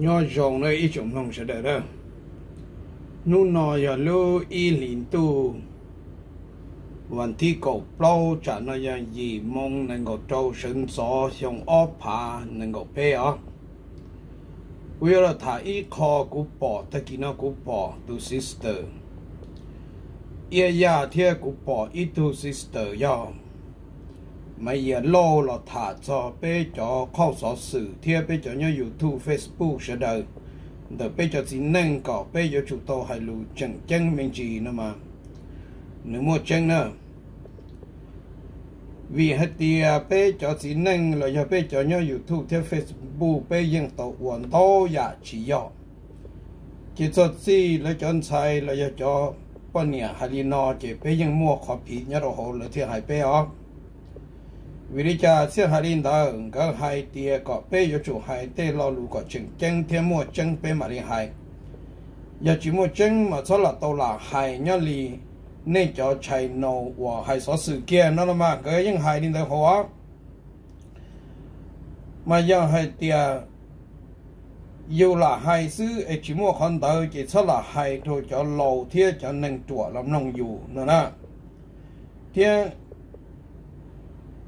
nhỏ rồng này ít chủng nông sẽ đỡ đó nu nọ giờ lu y liền tu วันที่กบเปล่าจะนายยีมงนั่งก็เจ้าสินสอชงอ้อผานั่งก็เปอ๋อเวลาถ่าอีคอกูปอตะกี้นะกูปอตูซิสเตอร์เอียยาเทียกูปออีตูซิสเตอร์ยอ ไม่เยียโลหลอถาจอเปจอข้อสอสื่อเทียเปจอเนี่ยยูทูบเฟซบุ๊กเสดเดอเปจอสินงก่อเปจอชุโตไฮรู้จังจังมงจีนะมาหนึ่งมัวจังเนอะวีฮัตเตียเปจอสินงเราจะเปจอเนี่ยยูทูบเทียเฟซบุ๊กเปยังโตอวนโตอยากชิยอจิตสดซี่แล้จนใส่เราจะจอปนเนี่ยฮารินอเจเปยังมัวขอผีเนี่ยเราโหเราอเทียหายเปออ vì lý cha sẽ hay linh đó cái hai tia có bé cho chủ hai tê lo lù có chừng chân thêm mua chân bé mà linh hai. Giờ chỉ mua chân mà cho là tàu là hai nhớ li nên cho chạy nổ và hay số sự kiện nó mà cái những hai linh tới hóa mà giờ hay tia, dù là hai sư ấy e chỉ mua con tới chỉ cho là hai thôi, cho lầu thiết cho nên chùa làm nông dù nữa nè thiên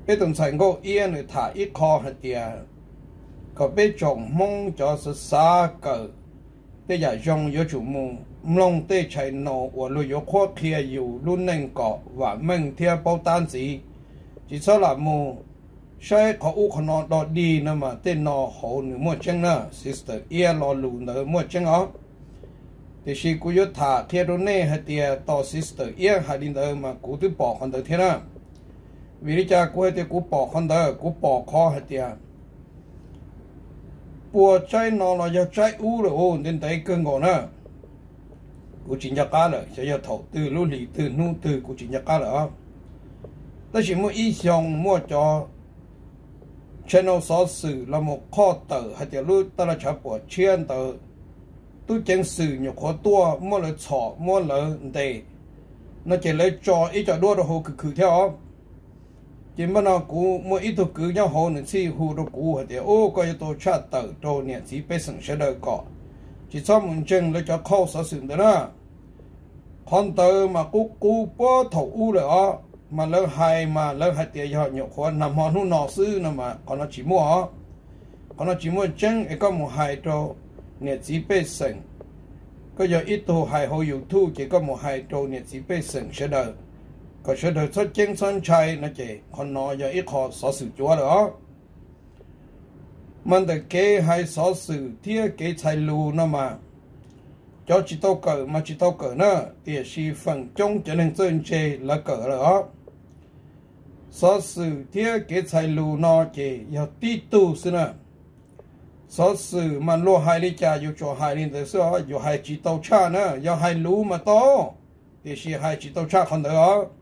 一等在我一呢，他一靠下点，可被种梦就是啥个，那也用有主母，弄得才弄我路有阔开有路能搞，我们天包单子，只说那么。ใช้ขออุขนอดอดีนะมาเต้นนอหหนึ่งมั่วเชงนะซิสเตอร์เอียรอลูเนอมั่วเชงอ๋อแต่ชีกุยุทธาเทียรุเน่ฮะเตียต่อซิสเตอร์เอียฮาดินเดอร์มากูตุบอกคนเดอเทียนะ vì lý cha quê thì cô bỏ con đó cú bỏ kho hết tiệt bùa trái nó là do trái u rồi ô nên thấy cơn ngọn nữa cô chỉ nhắc cá rồi sẽ do thầu từ lũ lì từ nu từ cô chỉ nhắc cá rồi ta chỉ mua ý xong mua cho channel số sự là một kho tờ hay là lũ ta là chả bỏ chuyên tờ. Tu chân sự nhục khó tua mua là chọ mua là để nó chỉ lấy cho ý cho đua được hồ cực cực theo chỉ mà nó cú, mỗi ít thuộc cứ nhau hồ nữa xí hồ đồ cú hay là ô, coi tôi cha tờ đồ nè, chỉ biết sừng sẽ đời cọ. Chỉ cho muốn chân lấy cho kho sở sử đó con tơ mà cú cú bó thầu u rồi ó mà lỡ hai, mà lỡ hai tiền họ nhậu khó nằm họ nu nọ sư nè mà, còn nó chỉ mua ó còn nó chỉ mua chân ấy có một hai trâu, nè chỉ bê sừng có giờ ít đồ hai hồ yêu thu, chỉ có một hai trâu, nè chỉ bê sừng sẽ đời có sẽ đời xuất chân son chạy nó chỉ còn nó giờ ít họ sở sự chúa đó mình được kế hay sở sự thiết kế chạy lù nó mà. Cho chỉ tao cỡ mà chỉ tao cỡ nữa, thì chỉ phần trong cho nên dân chê là cỡ rồi đó. Số sự thiết cái tài lù nó chỉ giờ tí tu xin nữa. Số sự mà lo hai lý cha yêu cho hai lý tới số yêu hai chỉ tao cha nữa yêu hai lù mà to, thì chỉ hai chỉ tao cha không được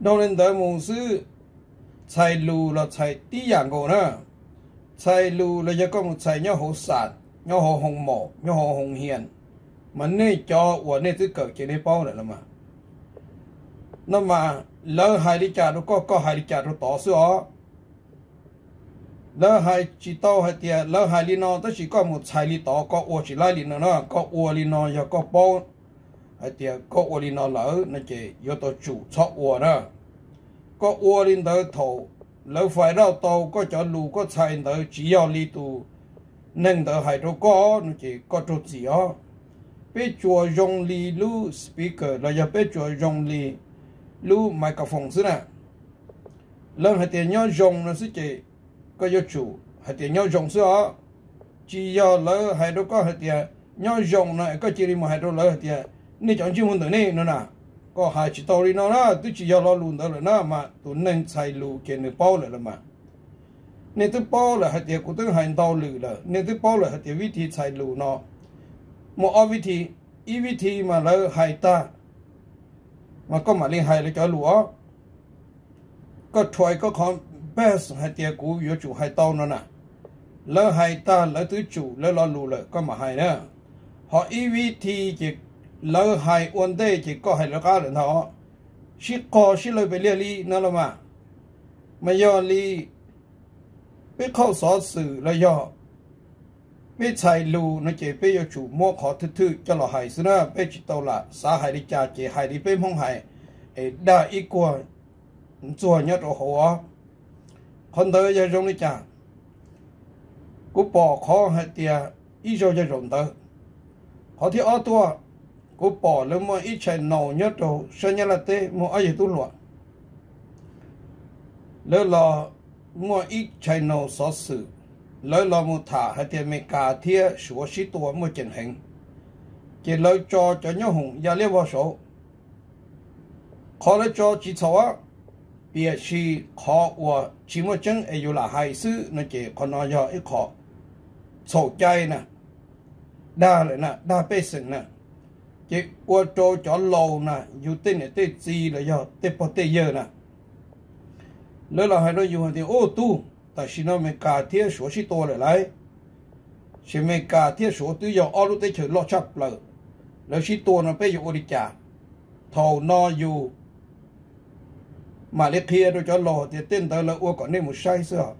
đó đâu nên tới mù sư tài lù là tài tí dạng cổ nữa tài lù là có một tài nhau hậu sản nhau hồ hồng mộ nhau hồ hồng hiền mà nên cho và nên tư cờ chỉ nên bao nữa là mà nó mà lỡ hai đi trả nó có có hai đi trả nó tỏ sữa lỡ hai chỉ tao hai tiền lỡ hai đi nó tất chỉ có một hai đi tỏ có ô chỉ lại đi nó nó có ô đi nó giờ có bao hai tiệt có ô linh nó lỡ, nó chỉ do tao chủ cho ô nữa có ô linh đó thầu lỡ phải đâu tàu, có cho lù, có chạy tới chỉ do chỉ 要 đi tu nên đỡ hai đâu có, nó chỉ có chút gì á bây giờ dùng lì lu speaker, là giờ bây giờ dùng lì lu microphone xí nè. Lần hai tiệt nhau dùng nó sẽ chỉ có do chủ hai tiệt nhau dùng xí đó. Chỉ do lỡ hai đâu có hai tiệt nhau dùng nó có chỉ đi mà hai đâu lỡ hai tiền nè chọn chim hồn tử nè nó nè có hai chỉ tàu đi nó đó tôi chỉ giờ lo luôn đó là nó mà tôi nên xài lu cái này bao lại là mà nên tôi bao là hạt tiền của tôi hành đau lử là nên tôi bao là hạt tiền vị trí chạy lù nó một ở vị trí ý vị trí mà là hại ta mà có mà liên hại là cho lúa có thoại có con best hạt tiền của yếu chủ hại đau nó nè lỡ hại ta lỡ tứ chủ lỡ lo lù là có mà hại nữa họ ý vị trí chỉ lỡ hại ổn định chỉ có hại là cá lần họ chỉ có chỉ lời về liên lý nó là mà mà do lý biết khâu xó sự là do bây chạy lù nó chỉ bây giờ chủ mua khó thứ thứ cho là hại xí nữa bây chỉ tàu là xã hại đi cha chỉ hại đi bây không hại ấy đã ít qua chùa nhớ đồ hồ con tới giờ trong đi cha cú bỏ khó hay tiệt ít rồi giờ rộng tới họ thì ở tua cú bỏ lên mà ít chạy nổ nhớ đồ sao nhớ là thế mà ai gì tu loạn lỡ là mua ít chạy nổ xóa sự lỡ là một thả hay thì mình cả thiê số sĩ tua mua chân hình chỉ lỡ cho cho nhau hùng gia liêu vào số khó lỡ cho chỉ cho biệt sĩ khó và chỉ mua chân ấy là hai sự nó chỉ còn nói cho ít khó sầu chay nè đa lại nè đa bê sừng nè chỉ qua cho cho lâu nè, dù tên này tên gì là do tên bỏ tên giờ nè. Lỡ là hai đứa dùng thì, ô tu, ta xin nó mình cả thiết số xí to lại lại. Chỉ mình cả thiết số tư do ô lúc tới chơi lo chấp lỡ. Lỡ xí to nó bây giờ ô đi trả thầu nó dù mà lấy kia đôi cho lo thì tên tới là ô còn nên một sai sữa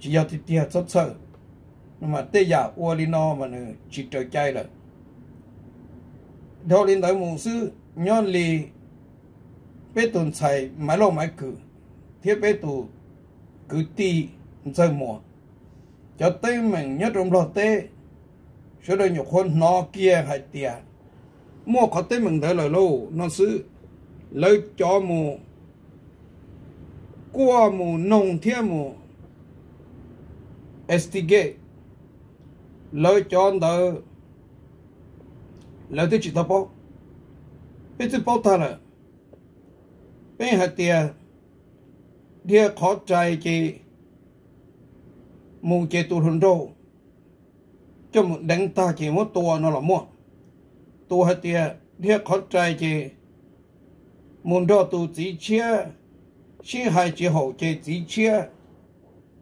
chỉ 要 thì tiệt rất sợ nhưng mà tê giả ô đi nó mà nó chỉ trời chay là thôi lên tới mùng sư nhon lì bê tuần xài máy lô máy cử, thiết bê tù cứ ti chơi mùa. Cho tê mình nhất trong lò tê, số đây nhục hôn nó kia hay tiền mua có tê mình thấy lời lâu nó sư lấy cho mù qua mù, nông thiên mù. Estigate lấy cho đó lời tôi chỉ tập bao bây giờ bao thà là bên hạt tiền dia khó trái chỉ mù chế tu hồn đâu cho một đánh ta chỉ một tua nó là mua tua hạt tiền dia khó trái chỉ mù đó tu chỉ chia xin hai chỉ hậu chỉ chỉ chia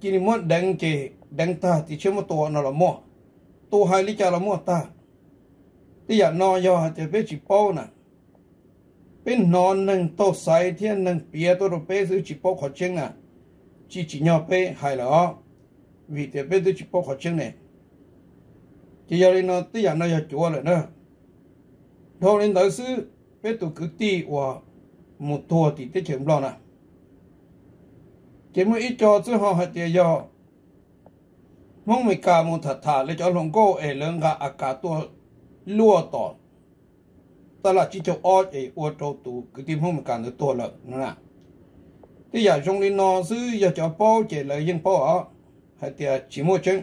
chỉ một đánh chỉ đánh ta chỉ chia một tua nó là mua tu hai lý cha là mua ta bây giờ nó do thì nè bên nó nâng tô sai thiên nâng bia tô đồ bé giữ chỉ bao khó chân chi chỉ chỉ nhau vì thì bé giữ chỉ bao khó này chỉ giờ nó bây giờ nó giờ rồi nữa thôi nên đầu sư bé tụ cứ đi và một thua thì tới chuyện lo nè chỉ mới ít cho chứ họ hay tiền do mong mi ka mu thật thà le cho long go e leng ga cả to lúa to ta là chỉ cho o ấy e o to tu, cái tim mong mi ka nó to 了 nè. Thì giờ trong linh nó sư giờ cho bao chế lợi nhưng bao ở. Hay tiệt chỉ mua chứng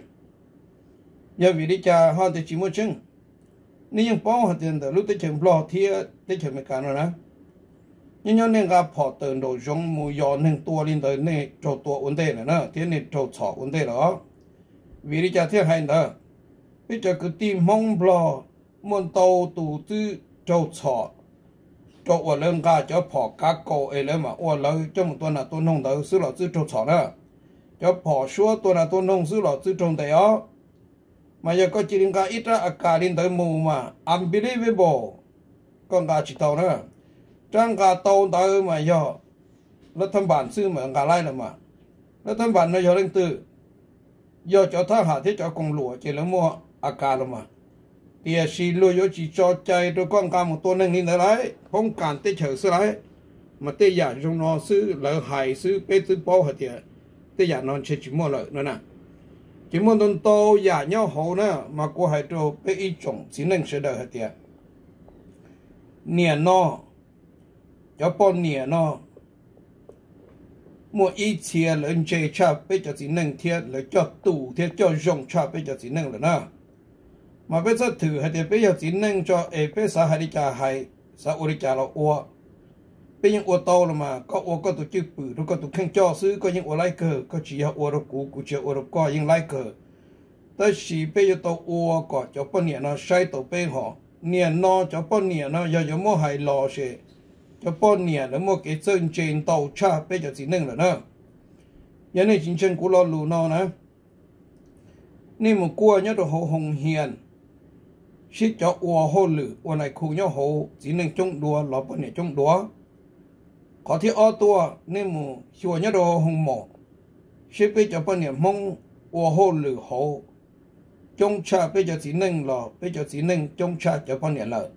giờ vì đi cha họ thì chỉ mua chứng nếu yên bao hay tiền lúc tới chừng lo thì tới chừng mới ka rồi nè. Nhưng nhau nên gặp họ từ đầu giống mua giò nên tua lên tới nên cho tua vấn đề nữa thế nên cho sọ vấn đề đó. Vì lý cha thế hay nữa bây giờ cứ tìm mong bò muốn tàu tụ tư trâu chọ trâu ở lên cá cho phò cá cổ ấy lên mà ở lâu cho một tuần là tuần nông đó xứ lọ tư trâu chọ nữa cho phò xua tuần là tuần nông xứ lọ tư trông đấy ó mà giờ có chỉ đến cá ít ra à cả linh tới mù mà, unbelievable. Con cá chỉ tàu nữa trang cá tàu tới mà giờ, nó thâm bản sư mà cá lai là mà. Nó thâm bản nó giờ lên từ do cho thằng hạ thế cho con lúa chỉ là mua à cả rồi mà thì xì lúa yo chỉ cho chạy rồi con cá một tuần nên thế lại không cần tới chờ sư lại mà tới giờ trong nó sư, lỡ hại sư bê tư bao hạt tiền tới giờ nó chỉ chỉ mua lợi nữa nè. Chỉ mua tuần tô giờ nhau hậu nữa mà cô hại cho bê ít trồng chỉ nên sẽ đợi hạt tiền niệm nó cho bao niệm nó. Mua ít tiền lớn chơi cha bây giờ chỉ nâng thiết là cho tủ thiết, cho dùng cha bây giờ chỉ nâng là มาเป็นสัตถือให้เดียไปยาวสินนั่งจอเอเปสาหริจาไฮสาอุริจาเราอัวเป็นยังอัวโตลงมา ก็อัวก็ตุจื้อปือแล้วก็ตุแข่งจอซื้อก็ยังอัวไล่เกอก็ชี้ยาอัวรกูกูเชียอัวรก็ยังไล่เกอแต่ชีเปยโตอัวก็จะป้อนเนี่ยนะใช้ตัวเป้หอเนี่ยนอจะป้อนเนี่ยนะอย่าอย่ามัวหายรอเชจะป้อนเนี่ยแล้วมัวเกิดเซินเจนเตาชาเปยจะสินนั่งเหรอเนาะยันในจิงเชนกูรอลูนอนะนี่มึงกลัวเนี่ยตัวหงเฮียน sẽ cho ua hồ lử ua này khu nhau hồ chỉ nên chung đua lọ bọn này chung đua có thể ô tua nên mù xua nhá đồ hùng mộ chỉ bây giờ bọn này mông ua hồ lử hồ chung cha bây giờ chỉ nên lọ bây giờ chỉ nên chung cha cho bọn này lợ,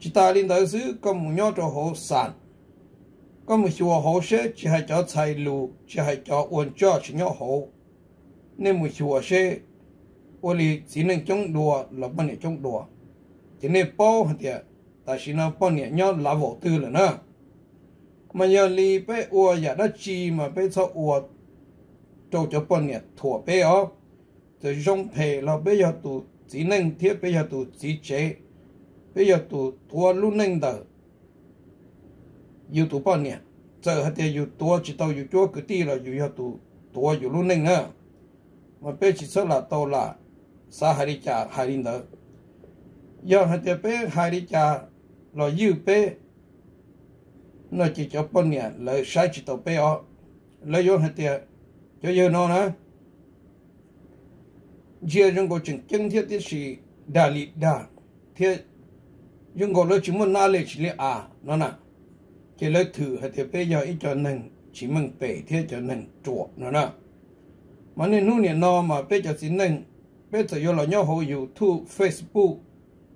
chỉ ta lên tới xứ có mù nhau cho hồ sản có mù xua hồ sẽ chỉ hay cho thầy lù chỉ hay cho uốn cho chỉ nhau hồ nên mù xua sẽ ô li chỉ nên chống đùa là bao nhiêu chống đùa. Chỉ nên bao hạt tiệt ta chỉ nó bao nhiêu nhau là vô tư là nữa mà giờ li bé ô giờ đã chi mà bé sao ô cho cho bao nhiêu thua bé ó. Thì trong phê là bé giờ tụ chỉ nên thiết bé giờ tụ chỉ chế. Bây giờ tụ thua luôn nên đỡ yêu tụ bao nhiêu giờ hạt tiền yêu tua chỉ tao yêu chúa cái tí là yêu hạt tụ tua yêu luôn nên nữa mà bây chỉ sợ là tao là sa hari cha hari đi đờ giờ hạt tiền hari cha lo yêu bây nó chỉ cho bao nhiêu lời sai chỉ tao bây ở lời yêu hạt tiền cho yêu nó nữa giờ chúng có chừng chân thiết thiết sĩ đa lý đa thiết nhưng có lo chúng mình na lệ chỉ lệ à nó nè cái lối thử hay thì bây giờ ít cho nên chỉ mình bể thiết cho nên chuột nó nè mà nên nu nè nó mà pe cho xin nên bây giờ yo là nhau hồ YouTube, Facebook,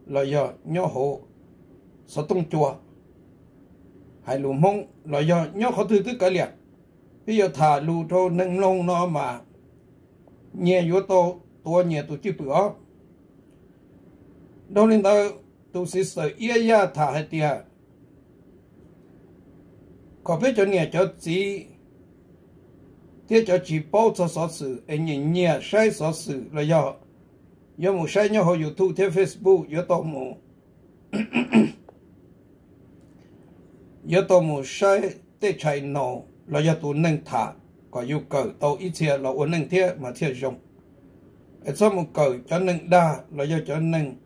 là yo nhau hồ sao tung chùa. Hay lù mông là yo nhau họ thứ thứ cái liệt bây giờ thả lù cho nâng lông nó mà nhẹ yếu to to nhẹ tổ chức bữa. Đâu nên tao tu sĩ sợ ia ya thả hết tiệt có biết cho nhẹ cho chỉ tiếc cho chỉ bao cho số sự anh nhìn nhà sai số sự là do do một sai nhau họ YouTube theo Facebook do tổ mù do tổ mù sai để chạy nổ là do tụ nâng thả có yêu cầu tàu ít chia là ổn nâng thế mà thiết dùng ở sau một cầu cho nâng đa là do cho nâng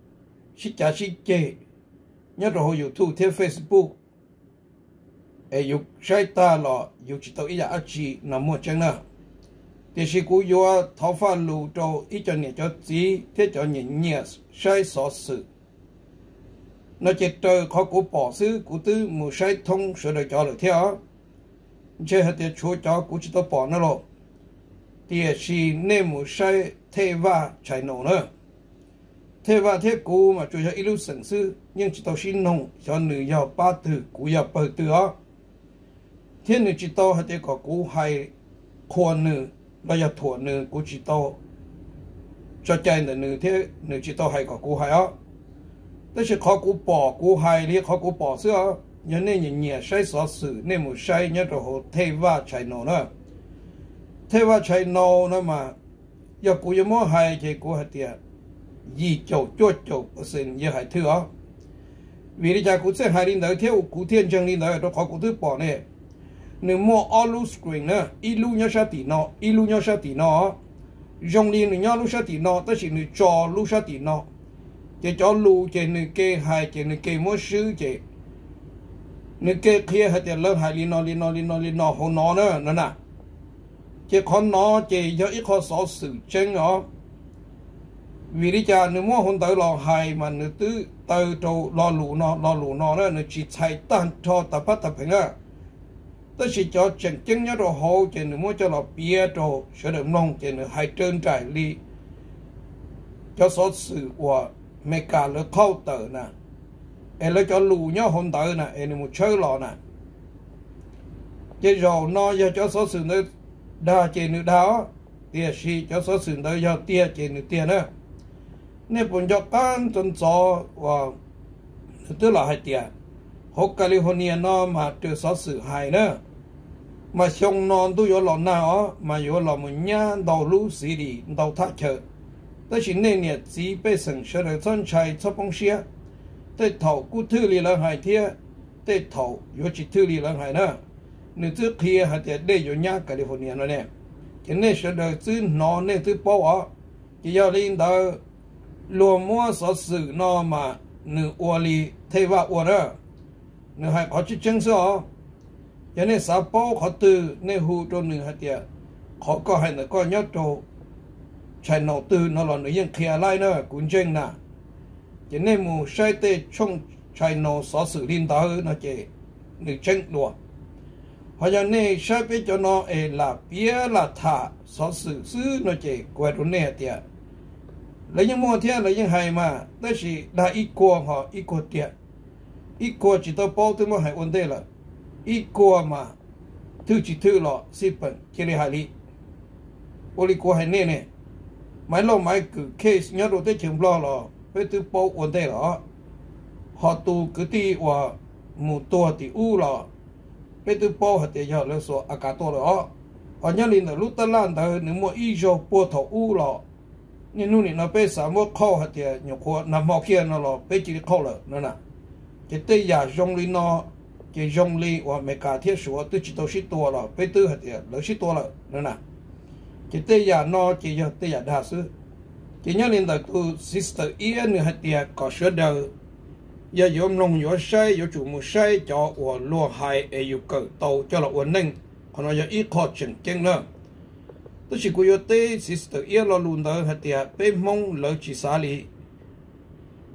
xích trả xích chê nhớ rồi YouTube theo Facebook e yu sai ta lo yu chỉ tao ý là chỉ nằm một chân nữa thì sĩ cú yu tháo pha lù cho ý cho nhẹ cho chỉ thế cho nhẹ nhẹ sai sở sự. Nó chỉ trời, khó cú bỏ xứ, cú tư một sai thông, sửa đời cho được theo chế hết thì chúa cho cú chỉ tao bỏ nó rồi thì sĩ nên một sai thế va chạy nổ nữa thế và thế cú mà chủ yếu ilu sẵn sư nhưng chỉ tao xin nông cho nữ giàu ba từ, cú giàu bờ từ đó thiên nữ chỉ to hay thế có cú hay khuôn nữ bây giờ thua nữ, cú chỉ to cho chạy nữ nữ thế, nữ chỉ to hay có cú hay á. Đó là khó cú bỏ cú hay thì khó cú bỏ xưa nhớ nên nhớ nhẹ say xóa xử nên một say nhớ rồi hồ thay va chạy nổ nữa thay va chạy nổ nữa mà giờ cú giờ mua hay thì cú hay tiền gì chầu chua chầu xin giờ hay thứ á. Vì lý do cú sẽ hay đi tới thiếu cú thiên chẳng đi tới đó khó cú thứ bỏ này nếu mua all screen nữa ilu nhau sao tỷ nọ, ilu nhau sao tỷ nọ dùng đi nữa nhau lu sao tỷ nọ tất chỉ nữa cho lu sao tỷ nọ. Chỉ cho lu, chỉ nữa kê hai, chỉ nữa kê mua sứ chỉ nữa kê kia hay chỉ lớn hai linh nọ linh nọ linh nọ linh nọ hồ nọ nữa nữa nè. Chỉ con nọ, chỉ cho ít khó số sự chân đó vì lý cha nếu mua hôn tới lò hài mà nếu tứ tới trâu, lò lù nọ, lò lù nọ nữa, nếu chỉ chạy tan cho tập bắt tập hình á tôi sẽ cho chân chân nhớ đồ hồ chỉ nếu mua cho nó bia đồ, sẽ được nông chỉ nếu hai trơn trải ly. Cho số sự của mẹ cả lỡ khâu tờ nè em lấy cho lù nhớ hôn tờ nè em một chơi lò nè chứ rồi nó cho cho số sự nữa đa chỉ nữa đó tiền si cho số sự nữa cho tiền chỉ nữa tiền nữa nên bọn cho can tuần cho và tức là hai tiền học California nó mà từ số sự hai nữa mà xong non tôi có lò nào mà có lò một nhà đầu lũ xí đi đầu thắt chợ tôi chỉ nên nhật chỉ biết sừng sờ được chân chạy cho bông xe tôi thầu cú thư lì lần hải thiê tôi thầu có chỉ thư lì lần hải nữa nếu trước kia hải thiê để có nhà California nữa nè. Cho nên sờ được chứ nó nên thứ bao á. Chỉ do linh đạo luôn mua sở sự nó mà nửa ua lì thay vào ua đó nửa hải có chỉ chứng số ยันเนสาวป้อขอตื่นในหูตัวหนึ่งหัดเดียขอก็ให้หน่ก็ยอดโตชายนอตื่นนอหลอนหนึ่งยังเคลียร์ไล่เนอะกุญเจงน่ะยันเนหมูใช้เตะช่องชายนอสอสื่อลินตาเออนะเจหนึ่งเจงหลัวพยานเนชายเป็นจนอเอลาเปียลาทาสอสื่อซื้อนะเจกวยตัวเนี่ยเดียแล้วยังมัวเทียแล้วยังให้มาแต่สิได้อีกกัวหออีกกัวเตียอีกกัวจิตตาป้อตัวมาให้อันเดละ xí bẩn chỉ là hai lý ô lý qua hay nè nè máy lo máy cứ case nhớ đồ tới chừng lo lọ với thứ bao vấn đề họ tu cứ đi và một tua thì u lọ với thứ bao hạt thì giờ là số à cả họ nhớ linh là lúc ta lan đời nếu mà ít cho bao thọ u lọ nhưng nu nó bé sao mà khâu hạt thì nhiều khoa nằm mò kia nó lọ bé chỉ khâu 了 nữa nè cái tây giả dùng linh nó cái dòng linh và mấy cả thiết số tôi chỉ tôi xí tua rồi bây tư hạt thì lỡ là nữa nè cái tây giả nó chỉ giờ tây giả đa sư cái nhớ linh là tu, sister yên nữa hạt thì có sửa đầu giờ yếm nông giờ say giờ chủ một say cho và lúa hai ai yêu cầu tàu cho là ổn định còn nó giờ ít khó chỉnh chỉnh nữa tôi chỉ có tây sister yên lo luôn đó hạt tiệt bây mong lỡ chỉ xả li.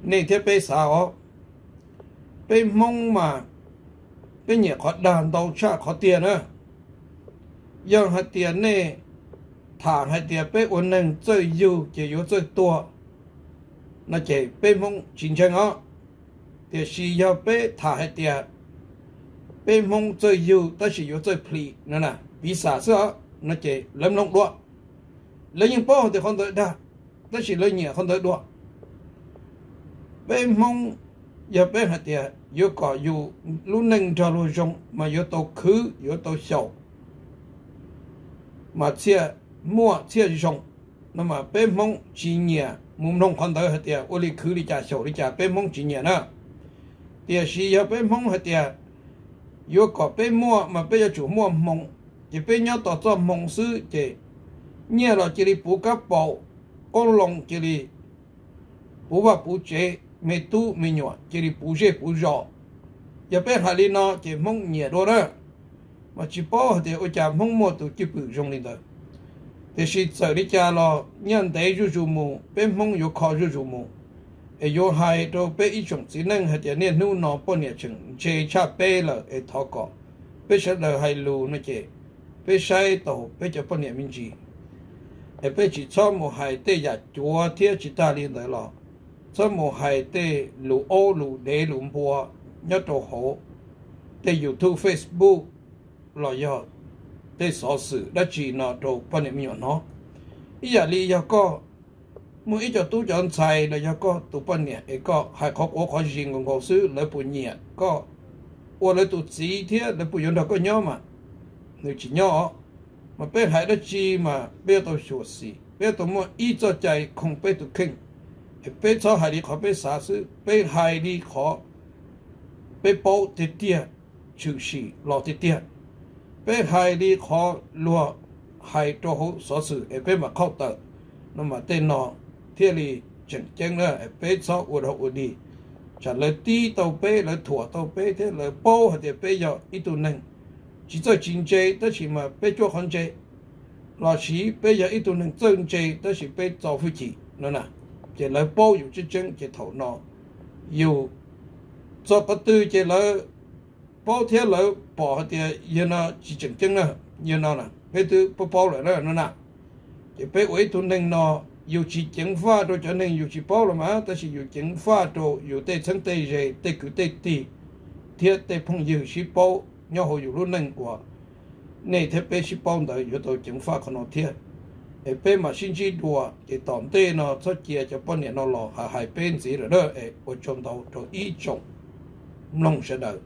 Nên thế bây xả ó bé mong mà cái nhẹ khó đàn tàu cha khó tiền nữa dân hai tiệt nè thả hai tiệt bé ổn định chơi yêu chỉ yêu chơi tua nó chỉ bé mong chính chân á, thì chỉ yêu bé thả hai tiệt bé mong chơi yêu ta chỉ yêu chơi pli nữa nè vì sao sao nó chỉ lâm lông đua. Lấy những bao thì không tới đa ta chỉ lấy nhẹ không tới đua. Bé mong giờ bé hai tiền yếu có yếu lúc nâng cho lúc rong mà yếu tàu khứ yếu tàu sầu mà chia, mua, chia rong 那么 bên mong chỉ nhẹ muốn nông không tới hạt tiền ô li khứ đi trả sầu đi trả bên mong chỉ nhẹ nữa thì chỉ giờ bên mong hạt tiền yếu có bên mua, mà bây chủ mua mong chỉ bên nhau tỏ cho mong sư, chỉ nhẹ là chỉ đi bù các bầu con lòng chỉ đi bù và bù chế mẹ tu mẹ nhỏ chỉ đi bù chế bù rõ. Giờ bé hà li nó chỉ mong nhẹ đó đó. Mà chỉ bỏ thì ôi cha mong một tổ chức phụ trong linh đời. Thì sự sợ đi cha lo nhận tế chú chú mù bé mong yếu khó chú chú mù. Ở yếu hai đâu bé ít chúng chỉ nên hạt giờ nên nu nó bỏ nhẹ chừng chế cha bé là ở thọ cọ. Bé sẽ là hai lù nó chế bé sai tổ bé cho bỏ nhẹ minh chỉ, ở bé chỉ cho một hai tê giả chúa thiết chỉ ta liên đời lo. cho một hai tê lù ô lù đế lù bùa nhớ đồ hổ tê youtube facebook lo yo tê sở sự đã chỉ nó đồ bao nhiêu mình nó ý giờ li ya có mỗi ít cho tu chọn xài là ya có tu bao nhiêu ai có hai khó có khó riêng của ngô sư lấy bao nhiêu có 我来读几天，你不用那个鸟嘛？你去鸟，mà bé hai đó chi mà bé tôi sửa xí bé tôi mua ít cho chạy không bé tôi kinh bé cho hai đi khó bé xả sự bé hai đi khó bé bao tiết tiết chữ xí lo tiết tiết bé hai đi khó lúa hai cho hậu sở sự bé mà khóc tờ nó mà tên nó thiết lý chân chân nữa bé cho uất hậu đi trả lời tí tàu bé lời thua tàu bé thế lời bao thì bé giờ ít tu nâng chỉ cho chính chế đó chỉ mà bé cho hoàn chế là chỉ bé giờ ít tu nâng chân chế đó chỉ bé cho phu chỉ nữa nè chỉ lấy bao nhiêu chứ chân chỉ thấu nó yêu cho bất tư chỉ lấy bao thế lấy bỏ hết thì yên nó chỉ chân chân nữa yên nó nè bây tư bao bao lại nữa nữa nè chỉ bây ủy thun nên nó yêu chỉ chân pha rồi cho nên yêu chỉ bao là mà ta chỉ yêu chân pha rồi yêu tê chân tê gì tê cử tê tì thiết tê phong yêu chỉ bao nhau hồi yêu luôn nên quả này thế bây chỉ bao đời yêu tôi chân pha khổ nó thiết ไอ้เป็นมาชินจีดัวไอ้ตอนเต้เนาะสักเกียจะป้อนเนี่ยเนาะหล่อหายเป็นสีหรือเด้อไอ้อชมเตาตัวอีจงน้องเสด็จ